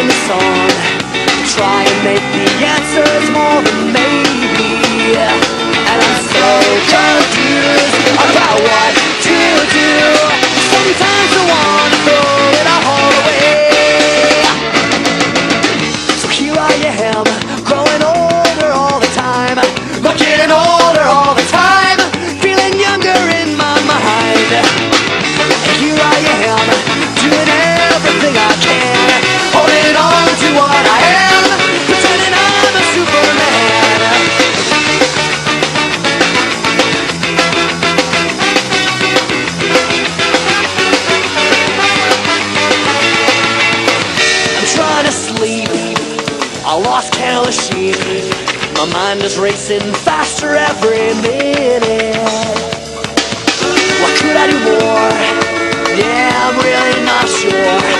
singing the song. Try and make the answers more than maybe. And I'm so confused I lost count of sheep. My mind is racing faster every minute. What could I do more? Yeah, I'm really not sure.